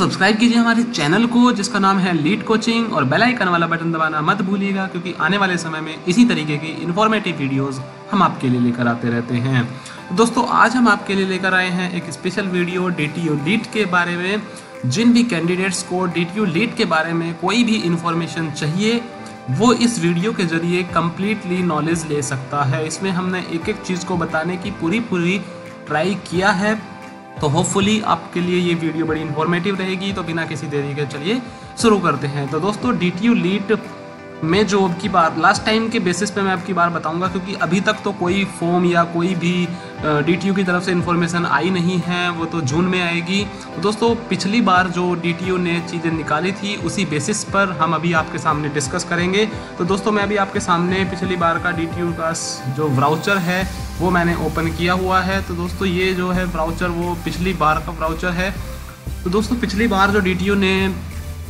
Subscribe कीजिए हमारे channel को, जिसका नाम है लीड कोचिंग और बेल आइकन वाला बटन दबाना मत भूलिएगा, क्योंकि आने वाले समय में इसी तरीके की इन्फॉर्मेटिव वीडियोस हम आपके लिए लेकर आते रहते हैं। दोस्तों, आज हम आपके लिए लेकर आए हैं एक special video D T LEET के बारे में। जिन भी कैंडिडेट्स को डी टी लीड के बारे में कोई भी इन्फॉर्मेशन चाहिए, वो इस वीडियो के ज़रिए कम्प्लीटली नॉलेज ले सकता है। इसमें हमने एक एक चीज़ को बताने की पूरी पूरी ट्राई किया है। तो होपफुली आपके लिए ये वीडियो बड़ी इन्फॉर्मेटिव रहेगी। तो बिना किसी देरी के चलिए शुरू करते हैं। तो दोस्तों डी टी यू लीट मैं जो अब की बार लास्ट टाइम के बेसिस पे मैं अब की बार बताऊँगा, क्योंकि अभी तक तो कोई फॉर्म या कोई भी डीटीयू की तरफ़ से इन्फॉर्मेशन आई नहीं है, वो तो जून में आएगी। दोस्तों, पिछली बार जो डीटीयू ने चीज़ें निकाली थी, उसी बेसिस पर हम अभी आपके सामने डिस्कस करेंगे। तो दोस्तों, मैं अभी आपके सामने पिछली बार का डीटीयू का जो व्राउचर है, वो मैंने ओपन किया हुआ है। तो दोस्तों, ये जो है ब्राउचर वो पिछली बार का ब्राउचर है। तो दोस्तों, पिछली बार जो डीटीयू ने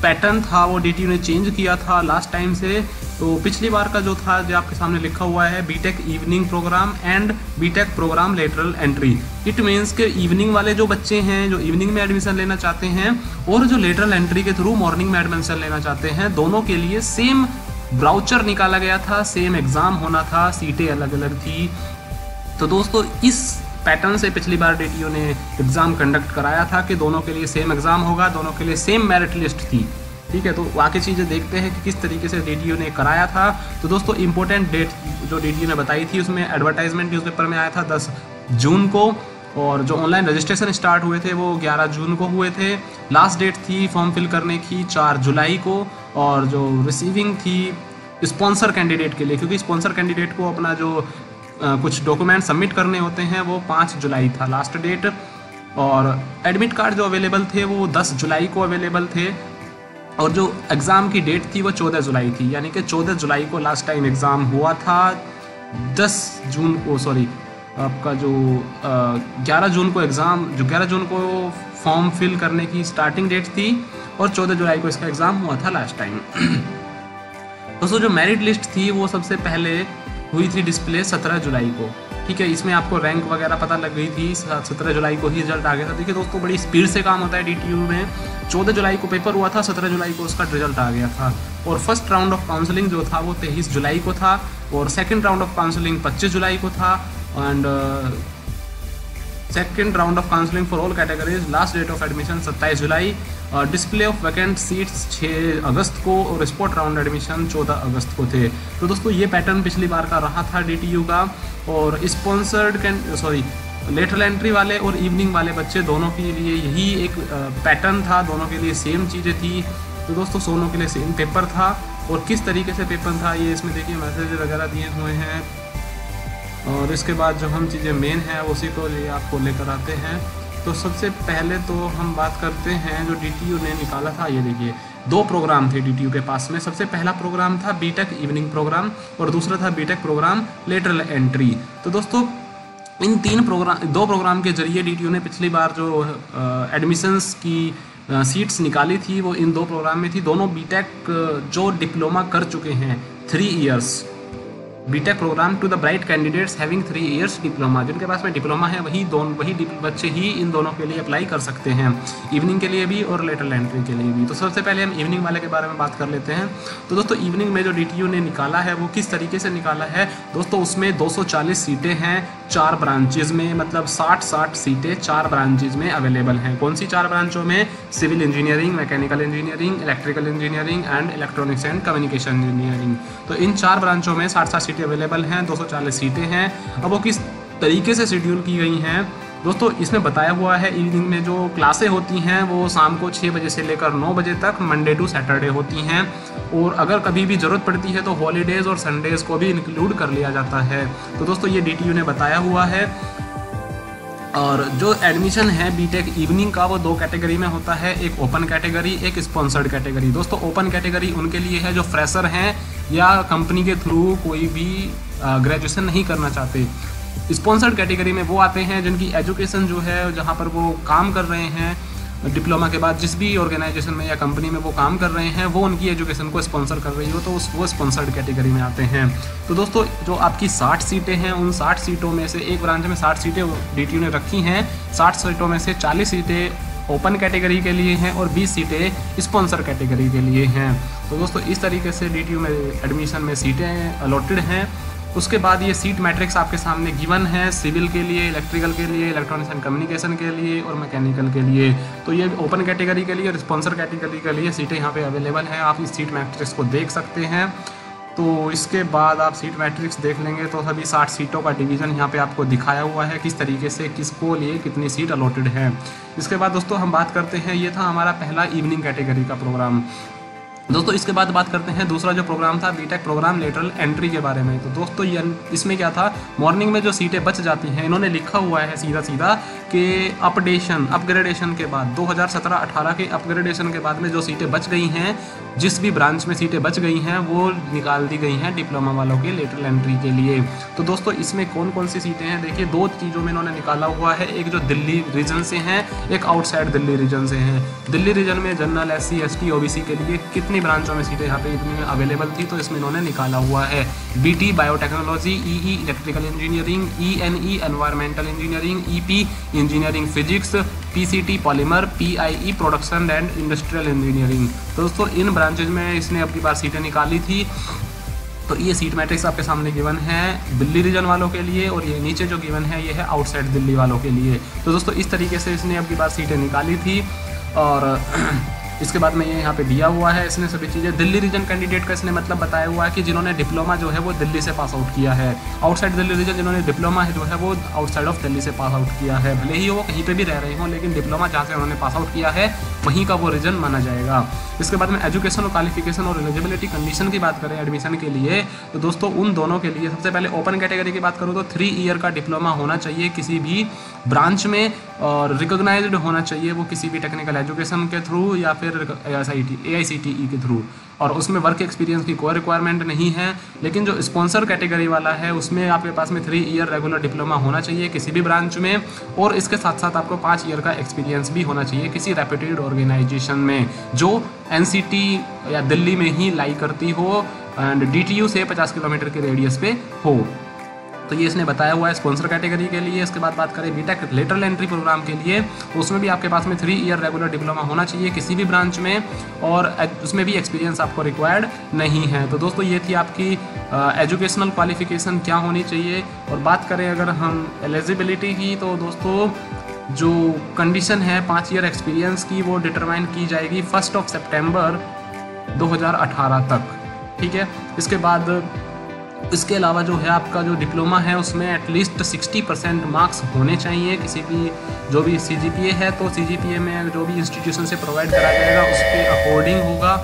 पैटर्न था, वो डी ने चेंज किया था लास्ट टाइम से। तो पिछली बार का जो था, जो आपके सामने लिखा हुआ है BTech evening program and BTech program lateral entry it means के इवनिंग वाले जो बच्चे हैं, जो इवनिंग में एडमिशन लेना चाहते हैं, और जो लेटरल एंट्री के थ्रू मॉर्निंग में एडमिशन लेना चाहते हैं, दोनों के लिए सेम ब्राउचर निकाला गया था सेम एग्ज़ाम होना था, सीटें अलग अलग थी। तो दोस्तों, इस पैटर्न से पिछली बार डी ने एग्ज़ाम कंडक्ट कराया था कि दोनों के लिए सेम एग्ज़ाम होगा, दोनों के लिए सेम मेरिट लिस्ट थी। ठीक है तो बाकी चीज़ें देखते हैं कि किस तरीके से डी ने कराया था। तो दोस्तों इंपॉर्टेंट डेट जो डी ने बताई थी, उसमें एडवर्टाइजमेंट न्यूज़पेपर में आया था दस जून को, और जो ऑनलाइन रजिस्ट्रेशन स्टार्ट हुए थे वो 11 जून को हुए थे। लास्ट डेट थी फॉर्म फिल करने की 4 जुलाई को, और जो रिसीविंग थी स्पॉन्सर कैंडिडेट के लिए, क्योंकि स्पॉन्सर कैंडिडेट को अपना जो कुछ डॉक्यूमेंट सबमिट करने होते हैं, वो पाँच जुलाई था लास्ट डेट और एडमिट कार्ड जो अवेलेबल थे, वो दस जुलाई को अवेलेबल थे। और जो एग्ज़ाम की डेट थी, वो चौदह जुलाई थी। यानी कि चौदह जुलाई को लास्ट टाइम एग्ज़ाम हुआ था, दस जून को सॉरी आपका जो ग्यारह जून को एग्ज़ाम जो ग्यारह जून को फॉर्म फिल करने की स्टार्टिंग डेट थी, और चौदह जुलाई को इसका एग्ज़ाम हुआ था लास्ट टाइम दोस्तों जो मेरिट लिस्ट थी, वो सबसे पहले हुई थी डिस्प्ले सत्रह जुलाई को। ठीक है, इसमें आपको रैंक वगैरह पता लग गई थी सत्रह जुलाई को ही रिज़ल्ट आ गया था। देखिए दोस्तों, बड़ी स्पीड से काम होता है डीटीयू में। चौदह जुलाई को पेपर हुआ था, सत्रह जुलाई को उसका रिज़ल्ट आ गया था। और फ़र्स्ट राउंड ऑफ़ काउंसलिंग जो था, वो तेईस जुलाई को था। और सेकेंड राउंड ऑफ़ काउंसलिंग पच्चीस जुलाई को था। And second round of counselling for all categories last date of admission सत्ताईस जुलाई। डिस्प्ले ऑफ़ वैकेंट सीट्स 6 अगस्त को और स्पॉट राउंड एडमिशन 14 अगस्त को थे। तो दोस्तों, ये पैटर्न पिछली बार का रहा था डीटीयू का और sponsored can sorry lateral entry वाले और इवनिंग वाले बच्चे दोनों के लिए यही एक पैटर्न था। दोनों के लिए सेम चीज़ें थी। तो दोस्तों, सोनों के लिए सेम पेपर था। और किस तरीके से पेपर था, ये इसमें देखिए मैसेज वगैरह दिए हुए हैं। और इसके बाद जो हम चीज़ें मेन हैं, उसी को लिए आपको लेकर आते हैं। तो सबसे पहले तो हम बात करते हैं जो डी ने निकाला था। ये देखिए, दो प्रोग्राम थे डी के पास में। सबसे पहला प्रोग्राम था बीटेक इवनिंग प्रोग्राम और दूसरा था बीटेक प्रोग्राम लेटरल एंट्री तो दोस्तों, इन तीन प्रोग्राम दो प्रोग्राम के ज़रिए डी ने पिछली बार जो एडमिशन्स की सीट्स निकाली थी, वो इन दो प्रोग्राम में थी। दोनों बीटेक जो डिप्लोमा कर चुके हैं three years BTech program to the bright candidates having three years diploma जिनके पास में डिप्लोमा है, वही दोनों, वही बच्चे ही इन दोनों के लिए अप्लाई कर सकते हैं। इवनिंग के लिए भी और लेटर एंट्री के लिए भी। तो सबसे पहले हम इवनिंग वाले के बारे में बात कर लेते हैं। तो दोस्तों इवनिंग में जो डी ने निकाला है, वो किस तरीके से निकाला है? दोस्तों, उसमें दो सौ चालीस सीटें हैं, चार ब्रांचेज में मतलब साठ साठ सीटें चार ब्रांचेज में अवेलेबल हैं। कौन सी चार ब्रांचों में? Civil engineering mechanical engineering electrical engineering and electronics and communication engineering तो इन चार ब्रांचों में साठ साठ सीटें अवेलेबल हैं 240 सीटें हैं। अब वो किस तरीके से शेड्यूल की गई हैं, दोस्तों, इसमें बताया हुआ है इवनिंग में जो क्लासें होती हैं, वो शाम को छः बजे से लेकर नौ बजे तक मंडे टू सैटरडे होती हैं। और अगर कभी भी ज़रूरत पड़ती है तो हॉलीडेज़ और संडेज़ को भी इंक्लूड कर लिया जाता है। तो दोस्तों, ये डी ने बताया हुआ है। और जो एडमिशन है बीटेक इवनिंग का, वो दो कैटेगरी में होता है, एक ओपन कैटेगरी एक स्पॉन्सर्ड कैटेगरी दोस्तों ओपन कैटेगरी उनके लिए है जो फ्रेशर हैं या कंपनी के थ्रू कोई भी ग्रेजुएशन नहीं करना चाहते। स्पॉन्सर्ड कैटेगरी में वो आते हैं जिनकी एजुकेशन जो है, जहाँ पर वो काम कर रहे हैं। डिप्लोमा के बाद जिस भी ऑर्गेनाइजेशन में या कंपनी में वो काम कर रहे हैं, वो उनकी एजुकेशन को स्पॉन्सर कर रही हो तो उस वो स्पॉन्सर्ड कैटेगरी में आते हैं। तो दोस्तों, जो आपकी 60 सीटें हैं, उन 60 सीटों में से एक ब्रांच में 60 सीटें डीटीयू ने रखी हैं। 60 सीटों में से 40 सीटें ओपन कैटेगरी के लिए हैं और 20 सीटें स्पॉन्सर कैटेगरी के लिए हैं। तो दोस्तों, इस तरीके से डी में एडमिशन में सीटें अलॉटेड हैं। उसके बाद ये सीट मैट्रिक्स आपके सामने गिवन है सिविल के लिए इलेक्ट्रिकल के लिए इलेक्ट्रॉनिक्स एंड कम्युनिकेशन के लिए और मैकेनिकल के लिए। तो ये ओपन कैटेगरी के लिए और स्पॉन्सर कैटेगरी के लिए सीटें यहाँ पे अवेलेबल हैं। आप इस सीट मैट्रिक्स को देख सकते हैं। तो इसके बाद आप सीट मैट्रिक्स देख लेंगे तो सभी साठ सीटों का डिवीज़न यहाँ पे आपको दिखाया हुआ है किस तरीके से, किसको लिए कितनी सीट अलॉटेड है। इसके बाद दोस्तों हम बात करते हैं, ये था हमारा पहला इवनिंग कैटेगरी का प्रोग्राम दोस्तों, इसके बाद बात करते हैं दूसरा जो प्रोग्राम था बीटेक प्रोग्राम लेटरल एंट्री के बारे में। तो दोस्तों इसमें क्या था? मॉर्निंग में जो सीटें बच जाती हैं, इन्होंने लिखा हुआ है सीधा सीधा कि अपडेशन अपग्रेडेशन के बाद 2017-18 के अपग्रेडेशन के बाद में जो सीटें बच गई हैं, जिस भी ब्रांच में सीटें बच गई हैं, वो निकाल दी गई हैं डिप्लोमा वालों के लेटरल एंट्री के लिए। तो दोस्तों, इसमें कौन कौन सी सीटें हैं? देखिए, दो चीज़ों में इन्होंने निकाला हुआ है। एक जो दिल्ली रीजन से हैं, एक आउटसाइड दिल्ली रीजन से हैं। दिल्ली रीजन में general S C S T O B C के लिए कितनी ब्रांचों में सीटें यहाँ पे इतनी अवेलेबल थी तो इसमें इन्होंने निकाला हुआ है। B T biotechnology E E electrical engineering E N E environmental engineering E P engineering physics PCT polymer PIE production and industrial engineering तो दोस्तों, इन ब्रांचेज में इसने अपनी बार सीटें निकाली थी। तो ये सीट मैट्रिक्स आपके सामने गिवन है दिल्ली रीजन वालों के लिए और ये नीचे जो गिवन है, ये है आउटसाइड दिल्ली वालों के लिए। तो दोस्तों, इस तरीके से इसने अपनी बार सीटें निकाली थी और इसके बाद में ये यहाँ पे दिया हुआ है, इसने सभी चीज़ें। दिल्ली रीजन कैंडिडेट का इसने मतलब बताया हुआ है कि जिन्होंने डिप्लोमा जो है वो दिल्ली से पास आउट किया है। आउटसाइड दिल्ली रीजन जिन्होंने डिप्लोमा है जो है वो आउटसाइड ऑफ़ दिल्ली से पास आउट किया है। भले ही वो कहीं पर भी रह रहे हों, लेकिन डिप्लोमा जहाँ से उन्होंने पास आउट किया है, वहीं का वो रीजन माना जाएगा। इसके बाद में एजुकेशन और क्वालिफिकेशन और एलिजिबिलिटी कंडीशन की बात करें एडमिशन के लिए तो दोस्तों उन दोनों के लिए सबसे पहले ओपन कैटेगरी की बात करूँ तो थ्री ईयर का डिप्लोमा होना चाहिए किसी भी ब्रांच में, और रिकोगनाइज होना चाहिए वो किसी भी टेक्निकल एजुकेशन के थ्रू या फिर टी ए आई के थ्रू और उसमें वर्क एक्सपीरियंस की कोई रिक्वायरमेंट नहीं है, लेकिन जो स्पॉन्सर कैटेगरी वाला है, उसमें आपके पास में थ्री ईयर रेगुलर डिप्लोमा होना चाहिए किसी भी ब्रांच में, और इसके साथ साथ आपको पाँच ईयर का एक्सपीरियंस भी होना चाहिए किसी रेपुटेड ऑर्गेनाइजेशन में, जो एन या दिल्ली में ही लाई करती हो एंड डी से पचास किलोमीटर के रेडियस पे हो। तो ये इसने बताया हुआ है स्पॉन्सर कैटेगरी के लिए। इसके बाद बात करें बीटेक लेटरल एंट्री प्रोग्राम के लिए। उसमें भी आपके पास में थ्री ईयर रेगुलर डिप्लोमा होना चाहिए किसी भी ब्रांच में और उसमें भी एक्सपीरियंस आपको रिक्वायर्ड नहीं है। तो दोस्तों, ये थी आपकी एजुकेशनल क्वालिफिकेशन क्या होनी चाहिए? और बात करें अगर हम एलिजिबिलिटी की तो दोस्तों, जो कंडीशन है पाँच ईयर एक्सपीरियंस की, वो डिटरमाइन की जाएगी फ़र्स्ट ऑफ़ सेप्टेम्बर 2018 तक। ठीक है? इसके बाद इसके अलावा जो है आपका जो डिप्लोमा है, उसमें एटलीस्ट 60 परसेंट मार्क्स होने चाहिए किसी भी, जो भी सीजीपीए है तो सीजीपीए में जो भी इंस्टीट्यूशन से प्रोवाइड करा जाएगा, उसके अकॉर्डिंग होगा।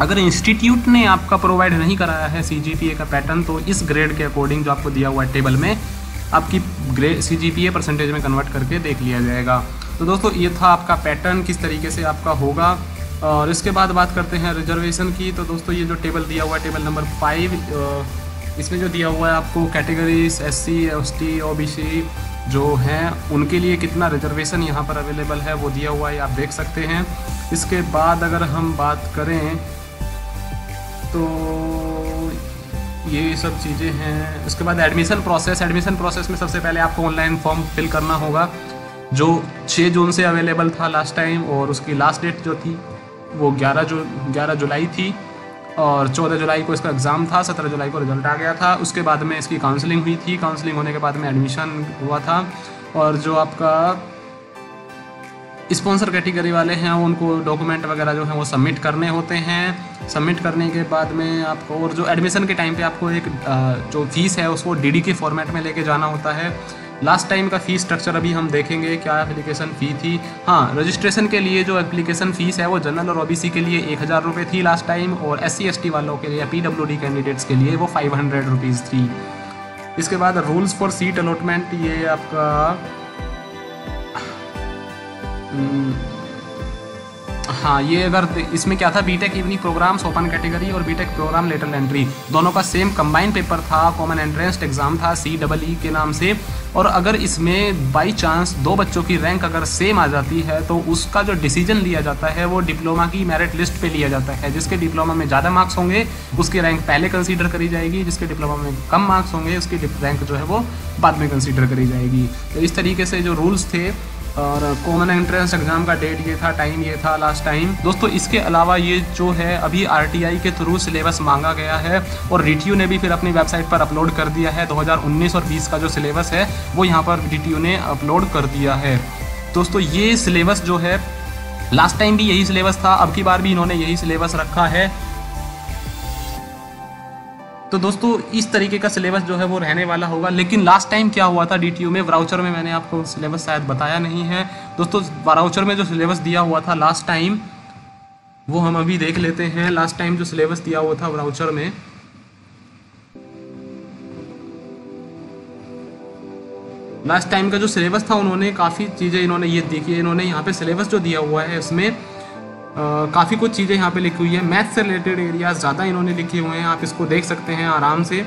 अगर इंस्टीट्यूट ने आपका प्रोवाइड नहीं कराया है सीजीपीए का पैटर्न तो इस ग्रेड के अकॉर्डिंग जो आपको दिया हुआ है टेबल में, आपकी ग्रेड सी जी परसेंटेज में कन्वर्ट करके देख लिया जाएगा। तो दोस्तों, ये था आपका पैटर्न किस तरीके से आपका होगा। और इसके बाद बात करते हैं रिजर्वेशन की। तो दोस्तों, ये जो टेबल दिया हुआ है टेबल नंबर फाइव इसमें जो दिया हुआ है आपको categories S C S T O B C जो हैं, उनके लिए कितना रिजर्वेशन यहाँ पर अवेलेबल है, वो दिया हुआ है, आप देख सकते हैं। इसके बाद अगर हम बात करें तो ये सब चीज़ें हैं। इसके बाद एडमिशन प्रोसेस एडमिशन प्रोसेस में सबसे पहले आपको ऑनलाइन फॉर्म फिल करना होगा, जो 6 जून से अवेलेबल था लास्ट टाइम और उसकी लास्ट डेट जो थी। वो 11 जो 11 जुलाई थी और 14 जुलाई को इसका एग्ज़ाम था 17 जुलाई को रिज़ल्ट आ गया था। उसके बाद में इसकी काउंसलिंग हुई थी। काउंसलिंग होने के बाद में एडमिशन हुआ था और जो आपका स्पॉन्सर कैटेगरी वाले हैं, उनको डॉक्यूमेंट वगैरह जो हैं वो सबमिट करने होते हैं। सबमिट करने के बाद में आपको और जो एडमिशन के टाइम पे आपको एक जो फ़ीस है, उसको डी के फॉर्मेट में लेके जाना होता है। लास्ट टाइम का फ़ीस स्ट्रक्चर अभी हम देखेंगे क्या एप्लीकेशन फ़ी थी। हाँ रजिस्ट्रेशन के लिए जो एप्लीकेशन फ़ीस है, वो जनरल और ओबीसी के लिए एक हज़ार रुपये थी लास्ट टाइम और एस सी वालों के लिए, या पी कैंडिडेट्स के लिए वो फाइव हंड्रेड रुपीज़ थी। इसके बाद रूल्स फॉर सीट अलॉटमेंट ये आपका हाँ ये अगर इसमें क्या था BTech evening programs open category और बीटेक प्रोग्राम लेटर एंट्री दोनों का सेम कंबाइंड पेपर था कॉमन एंट्रेंस एग्ज़ाम था सी डबल ई के नाम से। और अगर इसमें बाई चांस दो बच्चों की रैंक अगर सेम आ जाती है तो उसका जो डिसीज़न लिया जाता है, वो डिप्लोमा की मेरिट लिस्ट पे लिया जाता है, जिसके डिप्लोमा में ज़्यादा मार्क्स होंगे, उसकी रैंक पहले कंसीडर करी जाएगी, जिसके डिप्लोमा में कम मार्क्स होंगे, उसकी रैंक जो है वो बाद में कंसीडर करी जाएगी। तो इस तरीके से जो रूल्स थे और कॉमन एंट्रेंस एग्ज़ाम का डेट ये था टाइम ये था लास्ट टाइम दोस्तों, इसके अलावा ये जो है, अभी आरटीआई के थ्रू सिलेबस मांगा गया है और डी ने भी फिर अपनी वेबसाइट पर अपलोड कर दिया है। 2019 और 20 का जो सिलेबस है, वो यहाँ पर डी ने अपलोड कर दिया है। दोस्तों, ये सिलेबस जो है लास्ट टाइम भी यही सिलेबस था, अब की बार भी इन्होंने यही सिलेबस रखा है। तो दोस्तों, इस तरीके का सिलेबस जो है वो रहने वाला होगा। लेकिन लास्ट टाइम क्या हुआ था डीटीयू में? वाउचर में मैंने आपको सिलेबस शायद बताया नहीं है। दोस्तों वाउचर में जो सिलेबस दिया हुआ था लास्ट टाइम वो हम अभी देख लेते हैं। लास्ट टाइम जो सिलेबस दिया हुआ था वाउचर में लास्ट टाइम का जो सिलेबस था, उन्होंने काफ़ी चीज़ें इन्होंने ये देखी इन्होंने यहाँ पे सिलेबस जो दिया हुआ है, उसमें काफ़ी कुछ चीज़ें यहाँ पे लिखी हुई है। मैथ्स से रिलेटेड एरियाज़ ज़्यादा इन्होंने लिखे हुए हैं। आप इसको देख सकते हैं आराम से।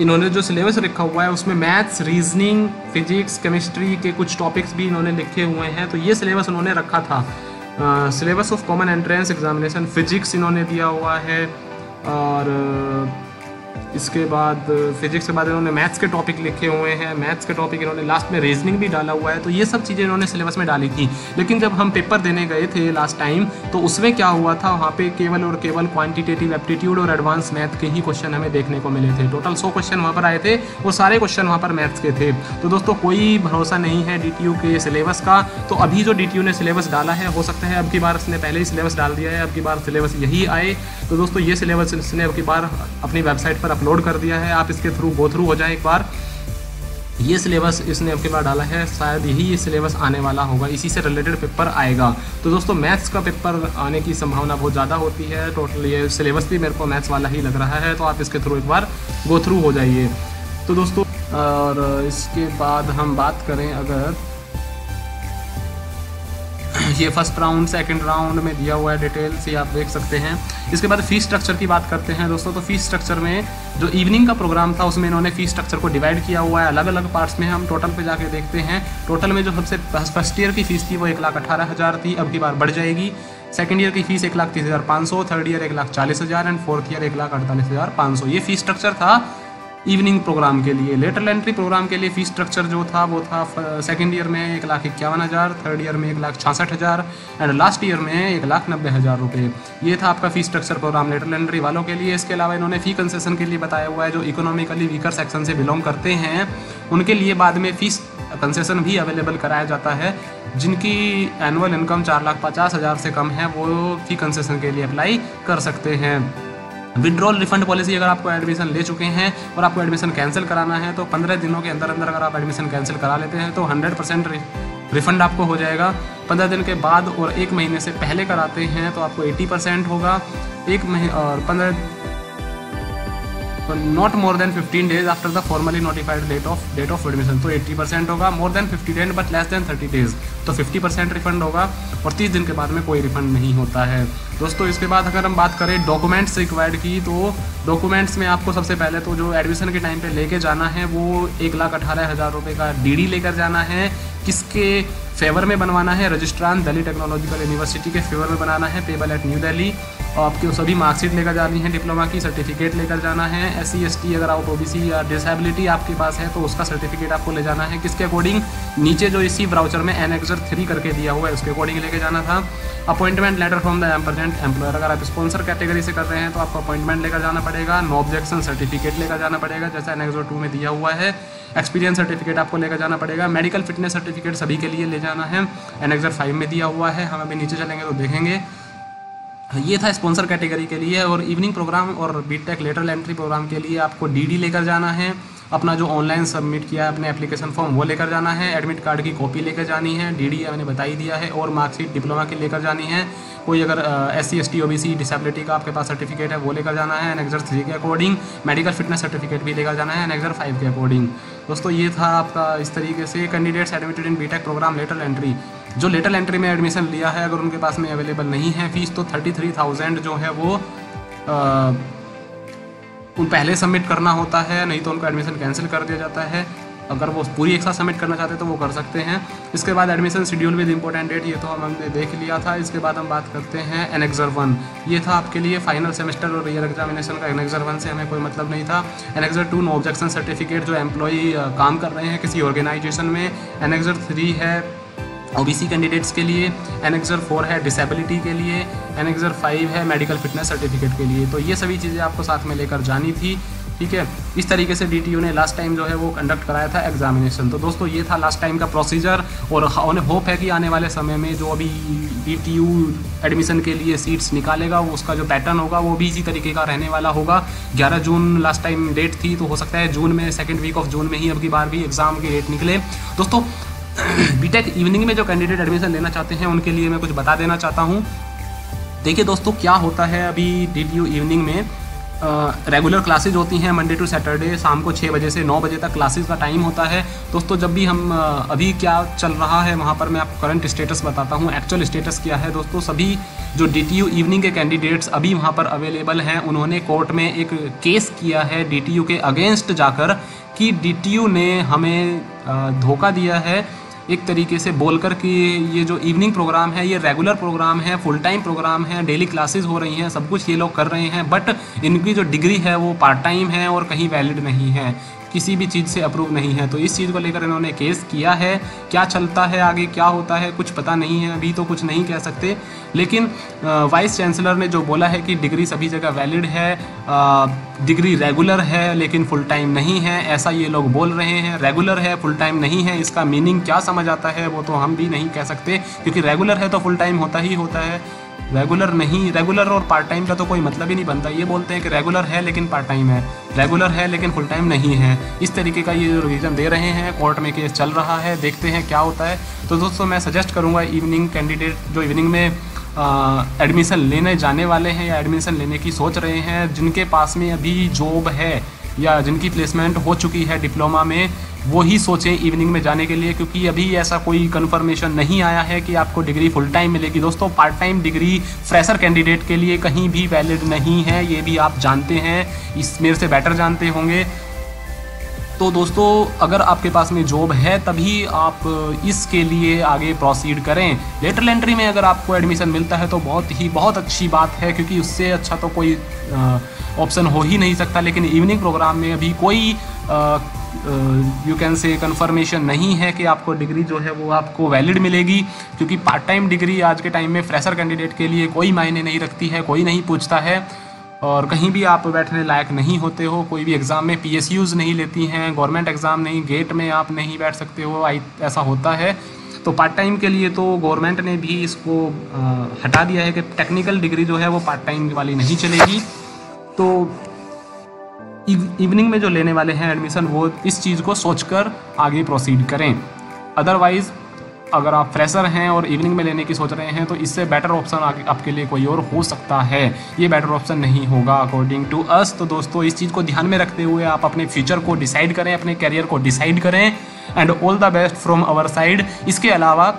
इन्होंने जो सिलेबस रखा हुआ है, उसमें मैथ्स रीजनिंग फिजिक्स केमिस्ट्री के कुछ टॉपिक्स भी इन्होंने लिखे हुए हैं। तो ये सिलेबस उन्होंने रखा था। Syllabus of common entrance examination physics इन्होंने दिया हुआ है। और इसके बाद फिजिक्स के बाद इन्होंने मैथ्स के टॉपिक लिखे हुए हैं। मैथ्स के टॉपिक इन्होंने लास्ट में रीजनिंग भी डाला हुआ है तो ये सब चीज़ें इन्होंने सिलेबस में डाली थी। लेकिन जब हम पेपर देने गए थे लास्ट टाइम तो उसमें क्या हुआ था? वहाँ पे केवल और केवल क्वांटिटेटिव एप्टीट्यूड और एडवांस मैथ के ही क्वेश्चन हमें देखने को मिले थे। टोटल सौ क्वेश्चन वहाँ पर आए थे, वो सारे क्वेश्चन वहाँ पर मैथ्स के थे। तो दोस्तों, कोई भरोसा नहीं है डी के सिलेबस का। तो अभी जो डी ने सिलेबस डाला है, हो सकता है अब की बार इसने पहले ही सिलेबस डाल दिया है, अब की बार सिलेबस यही आए। तो दोस्तों, ये सिलेबस इसने अब की बार अपनी वेबसाइट पर अपलोड कर दिया है। आप इसके थ्रू गो थ्रू हो जाए एक बार। ये सिलेबस इसने अब के बाद डाला है। शायद यही ये सिलेबस आने वाला होगा। इसी से रिलेटेड पेपर आएगा। तो दोस्तों, मैथ्स का पेपर आने की संभावना बहुत ज़्यादा होती है। टोटल ये सिलेबस भी मेरे को मैथ्स वाला ही लग रहा है। तो आप इसके थ्रू एक बार गो थ्रू हो जाइए। तो दोस्तों, और इसके बाद हम बात करें अगर ये फ़र्स्ट राउंड सेकंड राउंड में दिया हुआ है डिटेल्स ये आप देख सकते हैं। इसके बाद फ़ीस स्ट्रक्चर की बात करते हैं दोस्तों। तो फ़ीस स्ट्रक्चर में जो इवनिंग का प्रोग्राम था, उसमें इन्होंने फ़ीस स्ट्रक्चर को डिवाइड किया हुआ है। अलग अलग पार्ट्स में हम टोटल पे जाके देखते हैं। टोटल में जो सबसे फ़र्स्ट ईयर की फ़ीस थी, वो एक लाख अठारह हज़ार थी। अब की बार बढ़ जाएगी। सेकेंड ईयर की फ़ीस एक लाख तीस हज़ार पाँच सौ थर्ड ईयर एक लाख चालीस हज़ार एंड फोर्थ ईयर एक लाख अड़तालीस हज़ार पाँच सौ। ये फ़ीस स्ट्रक्चर था। इवनिंग प्रोग्राम के लिए लेटर एंट्री प्रोग्राम के लिए फ़ीस स्ट्रक्चर जो था, वो था सेकेंड ईयर में एक लाख इक्यावन हज़ार थर्ड ईयर में एक लाख छियासठ हज़ार एंड लास्ट ईयर में एक लाख नब्बे हज़ार रुपये। ये था आपका fees structure program lateral entry वालों के लिए। इसके अलावा इन्होंने फ़ी कंसेशन के लिए बताया हुआ है, जो इकोनॉमिकली वीकर सेक्शन से बिलोंग करते हैं, उनके लिए बाद में फ़ीस कंसेशन भी अवेलेबल कराया जाता है। जिनकी एनुअल इनकम चार लाख पचास हज़ार से कम है, वो फ़ी कंसेशन के लिए अप्लाई कर सकते हैं। विड्रॉल रिफंड पॉलिसी अगर आपको एडमिशन ले चुके हैं और आपको एडमिशन कैंसिल कराना है तो पंद्रह दिनों के अंदर अंदर अगर आप एडमिशन कैंसिल करा लेते हैं तो हंड्रेड परसेंट रिफंड आपको हो जाएगा। पंद्रह दिन के बाद और एक महीने से पहले कराते हैं तो आपको एट्टी परसेंट होगा। एक महीने और पंद्रह not more than 15 days after the formally notified date of date of admission तो 80 परसेंट होगा more than 50 days but less than 30 days तो 50 परसेंट रिफंड होगा, और 30 दिन के बाद में कोई रिफंड नहीं होता है। दोस्तों, इसके बाद अगर हम बात करें डॉक्यूमेंट्स रिक्वायर्ड की तो डॉक्यूमेंट्स में आपको सबसे पहले तो जो एडमिशन के टाइम पे लेके जाना है, वो एक लाख अठारह हज़ार रुपये का डी लेकर जाना है। किसके फेवर में बनवाना है? रजिस्ट्रान दिल्ली टेक्नोलॉजिकल यूनिवर्सिटी के फेवर में बनाना है पेबल एट न्यू दिल्ली आपकी सभी मार्कशीट लेकर जानी है, डिप्लोमा की सर्टिफिकेट लेकर जाना है एस सी अगर आप ओ या डिसेबिलिटी आपके पास है तो उसका सर्टिफिकेट आपको ले जाना है। किसके अकॉर्डिंग नीचे जो इसी ब्राउचर में एन एक्सर थ्री करके दिया हुआ है, उसके अकॉर्डिंग लेके जाना था। Appointment letter from the present employer अगर आप स्पॉन्सर कैटेगरी से कर रहे हैं तो आपको अपॉइंटमेंट लेकर जाना पड़ेगा। नो ऑब्जेक्शन सर्टिफिकेट लेकर जाना पड़ेगा, जैसा एन एक्सर टू में दिया हुआ है। एक्सपीरियंस सर्टिफिकेट आपको लेकर जाना पड़ेगा। मेडिकल फिटनेस सर्टिफिकेट सभी के लिए ले जाना है। एन एक्सर फाइव में दिया हुआ है। हम अभी नीचे चलेंगे तो देखेंगे। ये था स्पॉन्सर कैटेगरी के लिए और इवनिंग प्रोग्राम और B Tech lateral entry programme के लिए आपको डीडी लेकर जाना है। अपना जो ऑनलाइन सबमिट किया है अपने एप्लीकेशन फॉर्म वो लेकर जाना है। एडमिट कार्ड की कॉपी लेकर जानी है। डी डी मैंने बता ही दिया है। और मार्कशीट डिप्लोमा की लेकर जानी है। कोई अगर S C S T O B C disability का आपके पास सर्टिफिकेट है वो लेकर जाना है। एनेक्जर थ्री के अकॉर्डिंग मेडिकल फिटनेस सर्टिफिकेट भी लेकर जाना है। एनेक्जर फाइव के अकॉर्डिंग दोस्तों ये था आपका इस तरीके से candidates admitted in BTech program lateral entry जो लेटर एंट्री में एडमिशन लिया है अगर उनके पास में अवेलेबल नहीं है फ़ीस तो थर्टी थ्री थाउज़ेंड जो है वो आ, उन पहले सबमिट करना होता है, नहीं तो उनका एडमिशन कैंसिल कर दिया जाता है। अगर वो पूरी एक साथ सबमिट करना चाहते हैं तो वो कर सकते हैं। इसके बाद admission schedule with important date ये तो हम हमने देख लिया था। इसके बाद हम बात करते हैं एनेक्जर वन ये था आपके लिए फाइनल सेमेस्टर और ईयर एग्जामिनेशन का। एनेक्जर वन से हमें कोई मतलब नहीं था। Annexure two no objection certificate जो एम्प्लॉई काम कर रहे हैं किसी ऑर्गेनाइजेशन में। एनेक्जर थ्री है ओबीसी कैंडिडेट्स के लिए एनेक्जर फोर है डिसेबिलिटी के लिए एनेक्जर फाइव है मेडिकल फिटनेस सर्टिफिकेट के लिए। तो ये सभी चीज़ें आपको साथ में लेकर जानी थी, ठीक है? इस तरीके से डीटीयू ने लास्ट टाइम जो है वो कंडक्ट कराया था एग्जामिनेशन तो दोस्तों, ये था लास्ट टाइम का प्रोसीजर और उन्हें होप है कि आने वाले समय में जो अभी डीटीयू एडमिशन के लिए सीट्स निकालेगा उसका जो पैटर्न होगा, वो भी इसी तरीके का रहने वाला होगा। ग्यारह जून लास्ट टाइम डेट थी तो हो सकता है जून में सेकेंड वीक ऑफ़ जून में ही अब की बार भी एग्ज़ाम की डेट निकले। दोस्तों बीटेक इवनिंग में जो कैंडिडेट एडमिशन लेना चाहते हैं, उनके लिए मैं कुछ बता देना चाहता हूँ। देखिए दोस्तों, क्या होता है अभी डीटीयू इवनिंग में? रेगुलर क्लासेज होती हैं मंडे टू सैटरडे शाम को छः बजे से नौ बजे तक क्लासेज का टाइम होता है। दोस्तों, जब भी हम अभी क्या चल रहा है, वहाँ पर मैं आपको करंट स्टेटस बताता हूँ। एक्चुअल स्टेटस क्या है दोस्तों? सभी जो डी इवनिंग के कैंडिडेट्स अभी वहाँ पर अवेलेबल हैं। उन्होंने कोर्ट में एक केस किया है डी के अगेंस्ट जाकर कि डी ने हमें धोखा दिया है। एक तरीके से बोलकर कि ये जो इवनिंग प्रोग्राम है, ये रेगुलर प्रोग्राम है फुल टाइम प्रोग्राम है डेली क्लासेस हो रही हैं, सब कुछ ये लोग कर रहे हैं बट इनकी जो डिग्री है वो पार्ट टाइम है और कहीं वैलिड नहीं है। किसी भी चीज़ से अप्रूव नहीं है। तो इस चीज़ को लेकर इन्होंने केस किया है। क्या चलता है आगे, क्या होता है, कुछ पता नहीं है। अभी तो कुछ नहीं कह सकते। लेकिन वाइस चांसलर ने जो बोला है कि डिग्री सभी जगह वैलिड है डिग्री रेगुलर है, लेकिन फुल टाइम नहीं है, ऐसा ये लोग बोल रहे हैं। रेगुलर है, फुल टाइम नहीं है, इसका मीनिंग क्या समझ आता है, वो तो हम भी नहीं कह सकते। क्योंकि रेगुलर है तो फुल टाइम होता ही होता है। रेगुलर नहीं रेगुलर और पार्ट टाइम का तो कोई मतलब ही नहीं बनता। ये बोलते हैं कि रेगुलर है लेकिन पार्ट टाइम है। रेगुलर है लेकिन फुल टाइम नहीं है। इस तरीके का ये जो रीज़न दे रहे हैं। कोर्ट में केस चल रहा है। देखते हैं क्या होता है। तो दोस्तों, मैं सजेस्ट करूँगा इवनिंग कैंडिडेट जो इवनिंग में एडमिशन लेने जाने वाले हैं या एडमिशन लेने की सोच रहे हैं, जिनके पास में अभी जॉब है या जिनकी प्लेसमेंट हो चुकी है डिप्लोमा में वो ही सोचें इवनिंग में जाने के लिए, क्योंकि अभी ऐसा कोई कन्फर्मेशन नहीं आया है कि आपको डिग्री फुल टाइम मिलेगी। दोस्तों part time degree fresher candidate के लिए कहीं भी वैलिड नहीं है, ये भी आप जानते हैं। इस, मेरे से बेटर जानते होंगे। तो दोस्तों, अगर आपके पास में जॉब है, तभी आप इसके लिए आगे प्रोसीड करें। लेटर एंट्री में अगर आपको एडमिशन मिलता है तो बहुत ही, बहुत अच्छी बात है, क्योंकि उससे अच्छा तो कोई ऑप्शन हो ही नहीं सकता। लेकिन इवनिंग प्रोग्राम में अभी कोई यू कैन से कन्फर्मेशन नहीं है कि आपको डिग्री जो है वो आपको वैलिड मिलेगी, क्योंकि पार्ट टाइम डिग्री आज के टाइम में फ्रेशर कैंडिडेट के लिए कोई मायने नहीं रखती है, कोई नहीं पूछता है। और कहीं भी आप बैठने लायक नहीं होते हो, कोई भी एग्ज़ाम में पी नहीं लेती हैं गवर्नमेंट एग्ज़ाम नहीं गेट में आप नहीं बैठ सकते हो ऐसा होता है। तो पार्ट टाइम के लिए तो गवर्नमेंट ने भी इसको हटा दिया है कि टेक्निकल डिग्री जो है वो पार्ट टाइम वाली नहीं चलेगी। तो इवनिंग में जो लेने वाले हैं एडमिशन वो इस चीज़ को सोचकर आगे प्रोसीड करें। अदरवाइज़ अगर आप फ्रेशर हैं और इवनिंग में लेने की सोच रहे हैं तो इससे बेटर ऑप्शन आपके लिए कोई और हो सकता है। ये बेटर ऑप्शन नहीं होगा अकॉर्डिंग टू अस तो दोस्तों, इस चीज़ को ध्यान में रखते हुए आप अपने फ्यूचर को डिसाइड करें, अपने करियर को डिसाइड करें। And all the best from our side इसके अलावा,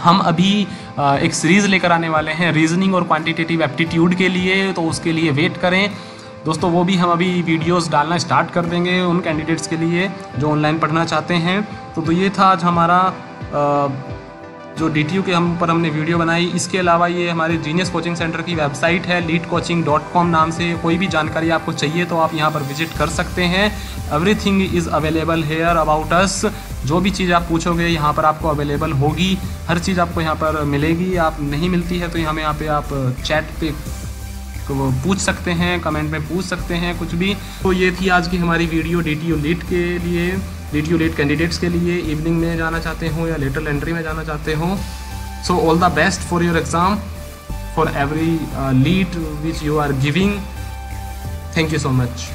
हम अभी एक सीरीज़ लेकर आने वाले हैं। रीजनिंग और क्वान्टिटेटिव एप्टीट्यूड के लिए तो उसके लिए वेट करें। दोस्तों वो भी हम अभी वीडियोस डालना स्टार्ट कर देंगे उन कैंडिडेट्स के लिए जो ऑनलाइन पढ़ना चाहते हैं। तो, तो ये था आज हमारा जो डीटीयू के हम पर हमने वीडियो बनाई। इसके अलावा ये हमारे जीनियस कोचिंग सेंटर की वेबसाइट है लीड कोचिंग डॉट कॉम नाम से। कोई भी जानकारी आपको चाहिए तो आप यहाँ पर विज़िट कर सकते हैं। Everything is available here about us जो भी चीज़ आप पूछोगे यहाँ पर आपको अवेलेबल होगी। हर चीज़ आपको यहाँ पर मिलेगी। आप नहीं मिलती है तो हमें यहाँ पे आप चैट पे पूछ सकते हैं कमेंट में पूछ सकते हैं, कुछ भी। तो ये थी आज की हमारी वीडियो डी टी लीट के लिए डी टी लीट कैंडिडेट्स के लिए। इवनिंग में जाना चाहते हो या लेटर एंट्री में जाना चाहते हो so all the best for your exam for every lead which you are giving thank you so much